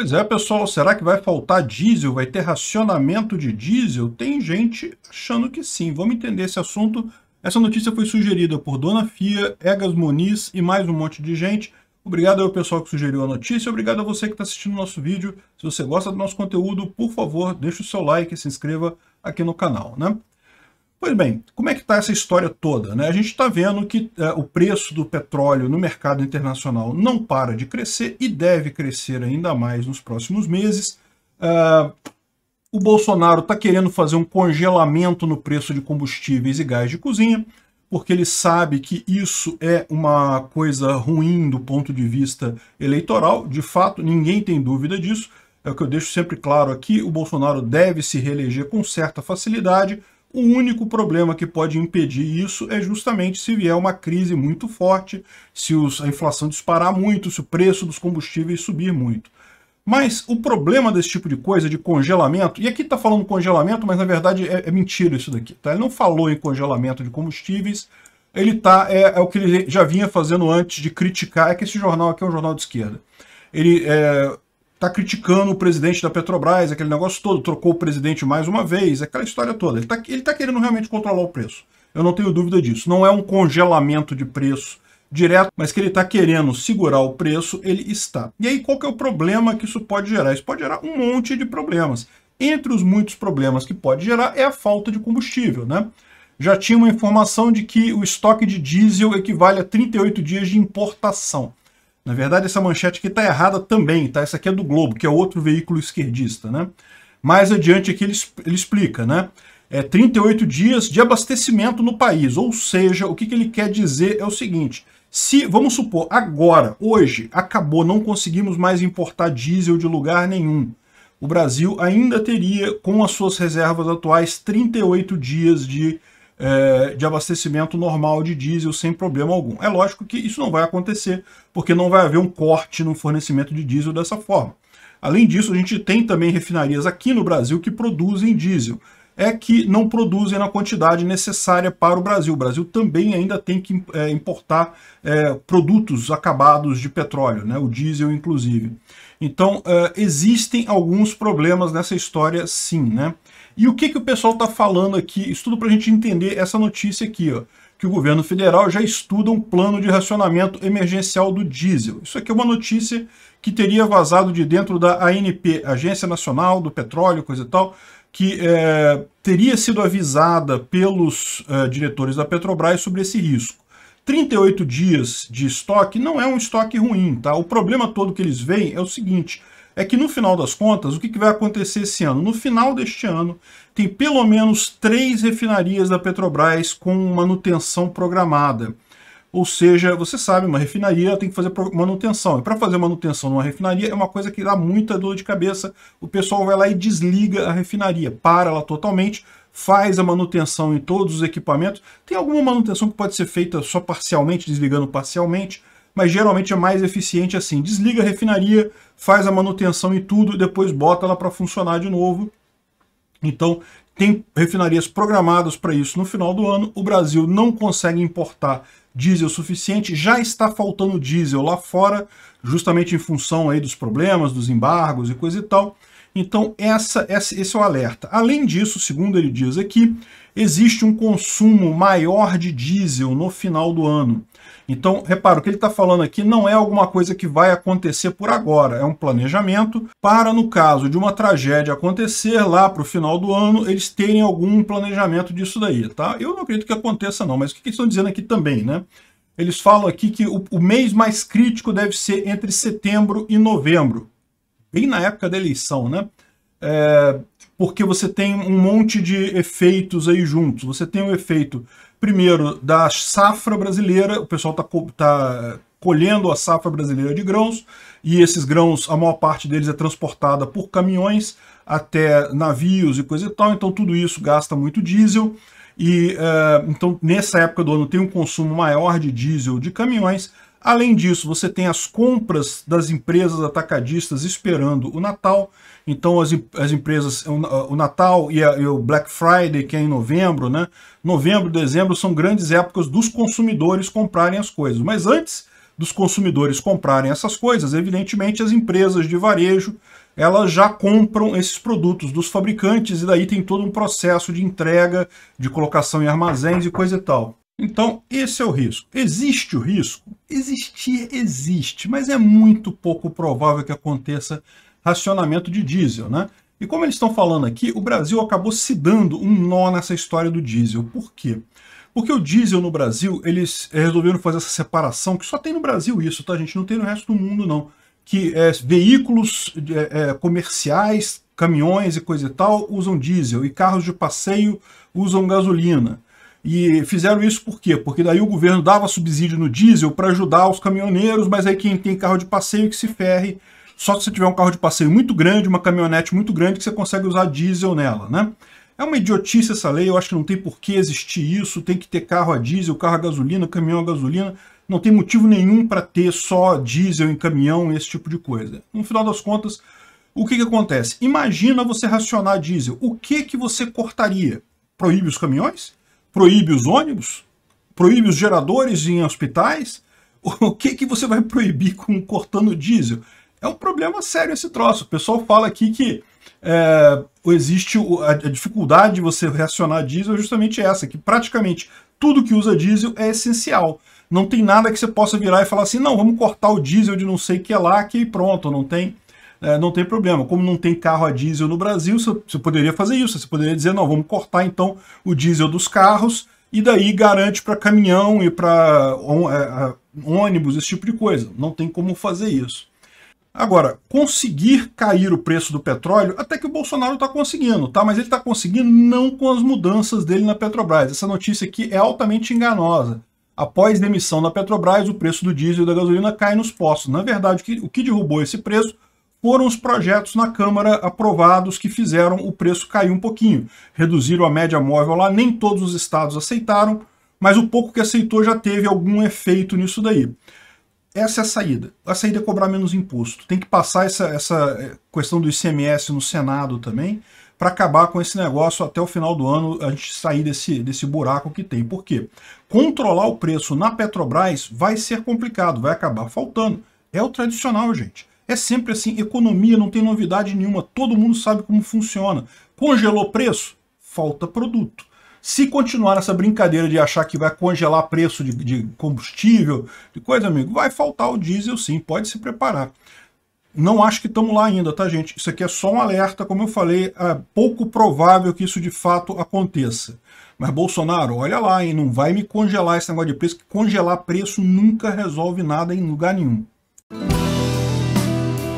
Pois é, pessoal, será que vai faltar diesel? Vai ter racionamento de diesel? Tem gente achando que sim. Vamos entender esse assunto. Essa notícia foi sugerida por Dona Fia, Egas Moniz e mais um monte de gente. Obrigado ao pessoal que sugeriu a notícia, obrigado a você que está assistindo o nosso vídeo. Se você gosta do nosso conteúdo, por favor, deixe o seu like e se inscreva aqui no canal. Né? Pois bem, como é que está essa história toda? Né? A gente está vendo que é, o preço do petróleo no mercado internacional não para de crescer e deve crescer ainda mais nos próximos meses. Uh, o Bolsonaro está querendo fazer um congelamento no preço de combustíveis e gás de cozinha, porque ele sabe que isso é uma coisa ruim do ponto de vista eleitoral. De fato, ninguém tem dúvida disso. É o que eu deixo sempre claro aqui: o Bolsonaro deve se reeleger com certa facilidade o único problema que pode impedir isso é justamente se vier uma crise muito forte, se a inflação disparar muito, se o preço dos combustíveis subir muito. Mas o problema desse tipo de coisa, de congelamento, e aqui está falando congelamento, mas na verdade é, é, mentira isso daqui. Tá? Ele não falou em congelamento de combustíveis, ele tá, é, é, o que ele já vinha fazendo antes de criticar, é que esse jornal aqui é um jornal de esquerda. Ele é, está criticando o presidente da Petrobras, aquele negócio todo, trocou o presidente mais uma vez, aquela história toda. Ele está ele tá querendo realmente controlar o preço. Eu não tenho dúvida disso. Não é um congelamento de preço direto, mas que ele está querendo segurar o preço, ele está. E aí qual que é o problema que isso pode gerar? Isso pode gerar um monte de problemas. Entre os muitos problemas que pode gerar é a falta de combustível, né? Já tinha uma informação de que o estoque de diesel equivale a 38 dias de importação. Na verdade, essa manchete aqui está errada também, tá? Essa aqui é do Globo, que é outro veículo esquerdista, né? Mais adiante aqui ele, ele explica, né? É 38 dias de abastecimento no país, ou seja, o que, que ele quer dizer é o seguinte, se, vamos supor, agora, hoje, acabou, não conseguimos mais importar diesel de lugar nenhum, o Brasil ainda teria, com as suas reservas atuais, 38 dias de é, de abastecimento normal de diesel sem problema algum. É lógico que isso não vai acontecer, porque não vai haver um corte no fornecimento de diesel dessa forma. Além disso, a gente tem também refinarias aqui no Brasil que produzem diesel. É que não produzem na quantidade necessária para o Brasil. O Brasil também ainda tem que é, importar é, produtos acabados de petróleo, né, o diesel inclusive. Então, é, existem alguns problemas nessa história sim, né? E o que, que o pessoal está falando aqui? Isso tudo para a gente entender essa notícia aqui, ó, que o governo federal já estuda um plano de racionamento emergencial do diesel. Isso aqui é uma notícia que teria vazado de dentro da ANP, Agência Nacional do Petróleo, coisa e tal, que é, teria sido avisada pelos é, diretores da Petrobras sobre esse risco. 38 dias de estoque não é um estoque ruim, tá? O problema todo que eles veem é o seguinte, é que no final das contas, o que, vai acontecer esse ano? No final deste ano, tem pelo menos três refinarias da Petrobras com manutenção programada. Ou seja, você sabe, uma refinaria tem que fazer manutenção. E para fazer manutenção numa refinaria é uma coisa que dá muita dor de cabeça. O pessoal vai lá e desliga a refinaria, para ela totalmente, faz a manutenção em todos os equipamentos. Tem alguma manutenção que pode ser feita só parcialmente, desligando parcialmente, mas geralmente é mais eficiente assim. Desliga a refinaria, faz a manutenção e tudo, depois bota ela para funcionar de novo. Então, tem refinarias programadas para isso no final do ano. O Brasil não consegue importar diesel suficiente, já está faltando diesel lá fora, justamente em função aí dos problemas, dos embargos e coisa e tal. Então, essa, esse é o alerta. Além disso, segundo ele diz aqui, existe um consumo maior de diesel no final do ano. Então, repara, o que ele está falando aqui não é alguma coisa que vai acontecer por agora, é um planejamento para, no caso de uma tragédia acontecer lá para o final do ano, eles terem algum planejamento disso daí, tá? Eu não acredito que aconteça não, mas o que eles estão dizendo aqui também, né? Eles falam aqui que o, o mês mais crítico deve ser entre setembro e novembro, bem na época da eleição, né? É, porque você tem um monte de efeitos aí juntos. Você tem o efeito primeiro, da safra brasileira, o pessoal está tá colhendo a safra brasileira de grãos, e esses grãos, a maior parte deles é transportada por caminhões até navios e coisa e tal, então tudo isso gasta muito diesel, e uh, então nessa época do ano tem um consumo maior de diesel de caminhões, Além disso, você tem as compras das empresas atacadistas esperando o Natal. Então, as, as empresas, o, o Natal e, a, e, o Black Friday, que é em novembro, né? Novembro dezembro são grandes épocas dos consumidores comprarem as coisas. Mas antes dos consumidores comprarem essas coisas, evidentemente as empresas de varejo elas já compram esses produtos dos fabricantes e daí tem todo um processo de entrega, de colocação em armazéns e coisa e tal. Então, esse é o risco. Existe o risco? Existir existe, mas é muito pouco provável que aconteça racionamento de diesel, né? E como eles estão falando aqui, o Brasil acabou se dando um nó nessa história do diesel. Por quê? Porque o diesel no Brasil, eles resolveram fazer essa separação, que só tem no Brasil isso, tá, gente? Não tem no resto do mundo, não. Que é, veículos é, é, comerciais, caminhões e coisa e tal, usam diesel, e carros de passeio usam gasolina. E fizeram isso por quê? Porque daí o governo dava subsídio no diesel para ajudar os caminhoneiros, mas aí quem tem carro de passeio que se ferre só se você tiver um carro de passeio muito grande, uma caminhonete muito grande, que você consegue usar diesel nela, né? É uma idiotice essa lei, eu acho que não tem por que existir isso, tem que ter carro a diesel, carro a gasolina, caminhão a gasolina, não tem motivo nenhum para ter só diesel em caminhão, esse tipo de coisa. No final das contas, o que, que acontece? Imagina você racionar diesel, o que, que você cortaria? Proíbe os caminhões? Proíbe os ônibus? Proíbe os geradores em hospitais? O que, que você vai proibir com cortando diesel? é um problema sério esse troço. O pessoal fala aqui que é, existe a, dificuldade de você reacionar diesel é justamente essa, que praticamente tudo que usa diesel é essencial. Não tem nada que você possa virar e falar assim, não, vamos cortar o diesel de não sei o que lá, que pronto, não tem, é, não tem problema. Como não tem carro a diesel no Brasil, você, poderia fazer isso, você poderia dizer, não, vamos cortar então o diesel dos carros, e daí garante para caminhão e para é, ônibus, esse tipo de coisa. Não tem como fazer isso. Agora, conseguir cair o preço do petróleo, até que o Bolsonaro está conseguindo, tá? Mas ele está conseguindo não com as mudanças dele na Petrobras. Essa notícia aqui é altamente enganosa. Após demissão da Petrobras, o preço do diesel e da gasolina cai nos postos. Na verdade, o que derrubou esse preço foram os projetos na Câmara aprovados que fizeram o preço cair um pouquinho. Reduziram a média móvel lá, nem todos os estados aceitaram, mas o pouco que aceitou já teve algum efeito nisso daí. Essa é a saída. A saída é cobrar menos imposto. Tem que passar essa, essa é, questão do ICMS no Senado também, para acabar com esse negócio até o final do ano, a gente sair desse, desse buraco que tem. Por quê? Controlar o preço na Petrobras vai ser complicado, vai acabar faltando. É o tradicional, gente. É sempre assim, economia não tem novidade nenhuma, todo mundo sabe como funciona. Congelou preço? Falta produto. Se continuar essa brincadeira de achar que vai congelar preço de, de combustível, de coisa, amigo, vai faltar o diesel sim, pode se preparar. Não acho que estamos lá ainda, tá, gente? Isso aqui é só um alerta, como eu falei, é pouco provável que isso de fato aconteça. Mas Bolsonaro, olha lá, hein? Não vai me congelar esse negócio de preço, que congelar preço nunca resolve nada em lugar nenhum.